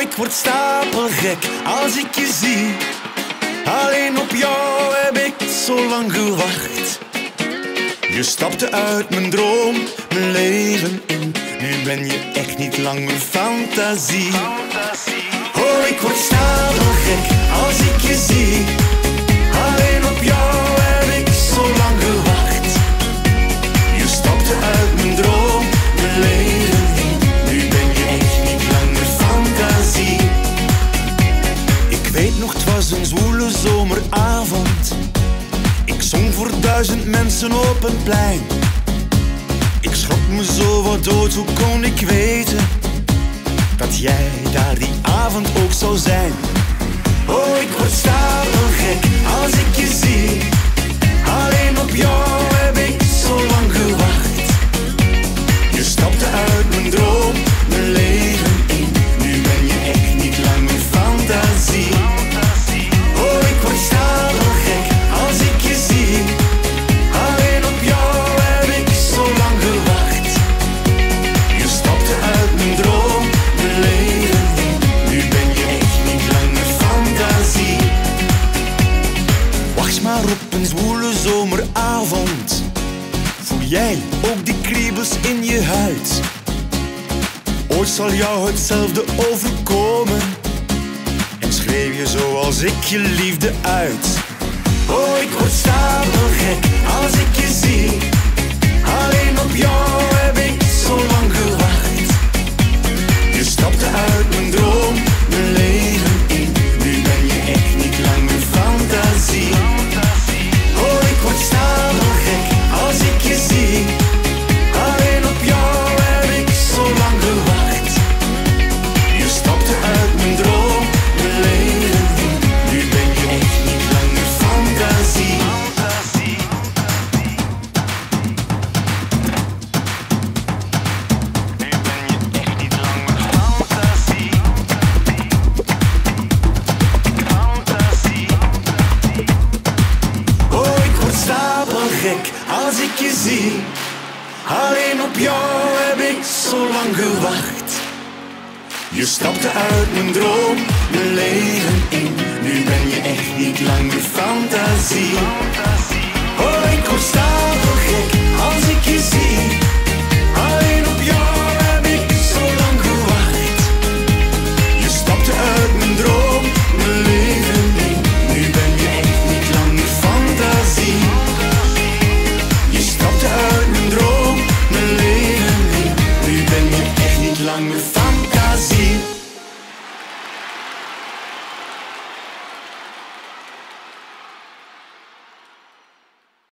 Ik word stapelgek als ik je zie. Alleen op jou heb ik zo lang gewacht. Je stapte uit mijn droom, mijn leven in. Nu ben je echt niet langer fantasie. Oh, ik word stapelgek als ik je zie. Nog, het was een zwoele zomeravond. Ik zong voor duizend mensen op een plein. Ik schrok me zo wat dood, hoe kon ik weten dat jij daar die avond ook zou zijn? Oh, ik word maar op een zwoele zomeravond. Voel jij ook die kriebels in je huid? Ooit zal jou hetzelfde overkomen. En schreeuw je zoals ik je liefde uit. Oh, ik word stapelgek als ik je zie. Alleen op jou heb ik zo lang gewacht. Je stapte uit als ik je zie. Alleen op jou heb ik zo lang gewacht. Je stapte uit mijn droom, mijn leven in. Nu ben je echt niet langer fantasie. Oh, ik word stapelgek